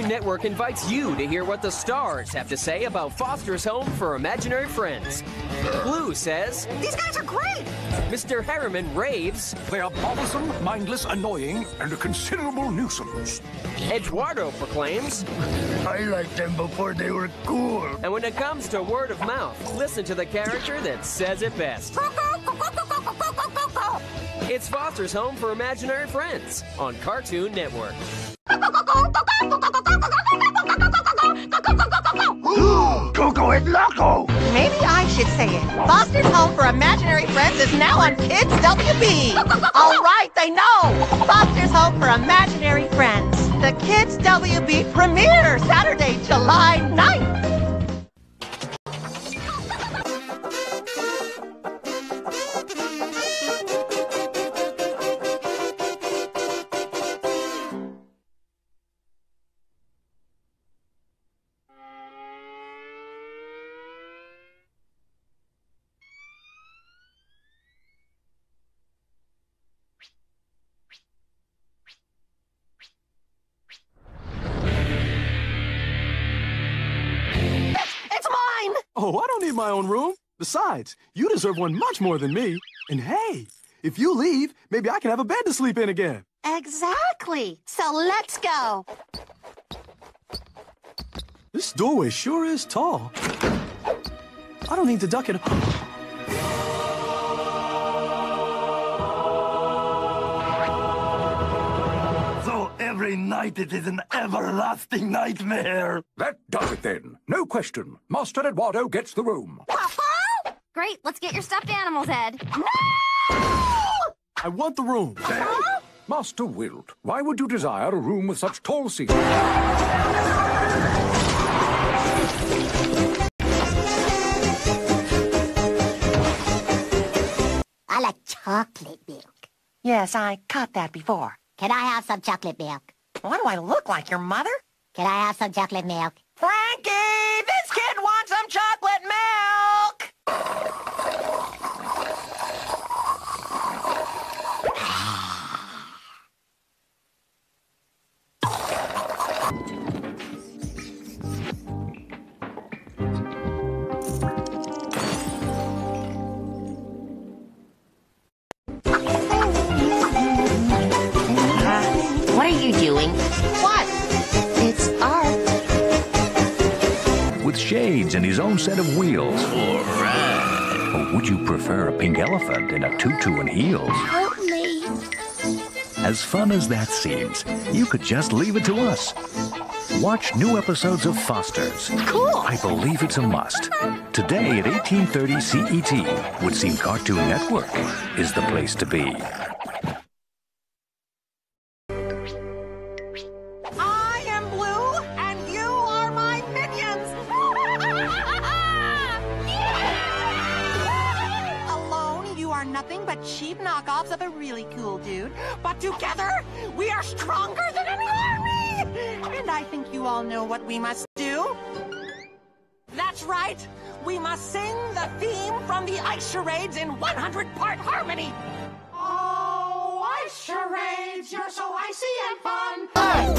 Network invites you to hear what the stars have to say about Foster's Home for Imaginary Friends. Bloo says, These guys are great! Mr. Herriman raves, They are bothersome, mindless, annoying, and a considerable nuisance. Eduardo proclaims, I liked them before they were cool. and when it comes to word of mouth, listen to the character that says it best. It's Foster's Home for Imaginary Friends on Cartoon Network. Coco and Loco! Maybe I should say it. Foster's Home for Imaginary Friends is now on Kids WB. All right, they know. Foster's Home for Imaginary Friends. The Kids WB premiere Saturday, July 9th. Oh, I don't need my own room. Besides, you deserve one much more than me. And hey, if you leave, maybe I can have a bed to sleep in again. Exactly. So let's go. This doorway sure is tall. I don't need to duck it. Every night it is an everlasting nightmare. That does it then. No question. Master Eduardo gets the room. Great, let's get your stuffed animals, Ed. I want the room. Master Wilt, why would you desire a room with such tall ceilings? I like chocolate milk. Yes, I caught that before. Can I have some chocolate milk? What do I look like, your mother? Can I have some chocolate milk? Frankie, this kid wants some chocolate milk! you doing? What? It's art. with shades and his own set of wheels. Or would you prefer a pink elephant in a tutu and heels? Help me. As fun as that seems, you could just leave it to us. Watch new episodes of Foster's. Cool. I believe it's a must. Today at 1830 CET would seem Cartoon Network is the place to be. Cheap knockoffs of a really cool dude. But together, we are stronger than any army! And I think you all know what we must do. That's right! We must sing the theme from the Ice Charades in 100-part harmony! Oh, ice charades, you're so icy and fun! Hey,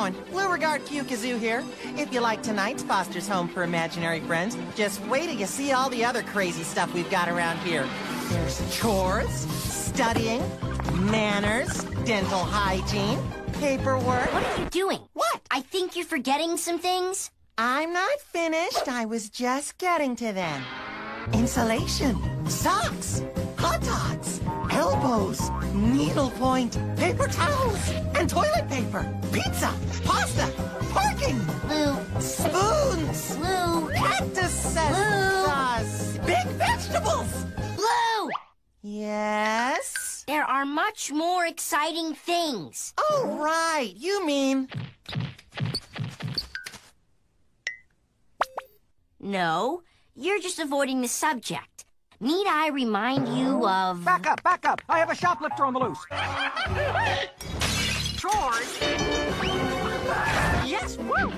going? Blooregard Q Kazoo here. If you like tonight's Foster's Home for Imaginary Friends, just wait till you see all the other crazy stuff we've got around here. There's chores, studying, manners, dental hygiene, paperwork. What are you doing? What? I think you're forgetting some things. I'm not finished. I was just getting to them. Insulation, socks, hot dogs, elbows, needlepoint, paper towels, and toilet paper, pizza, pasta, parking, Bloo, spoons, Bloo, cactus Bloo. sauce, big vegetables. Bloo! Yes? There are much more exciting things. Oh, right. You mean No, you're just avoiding the subject. Need I remind you of... Back up, back up. I have a shoplifter on the loose. George! Yes, woo,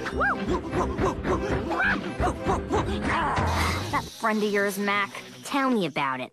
That friend of yours, Mac. Tell me about it.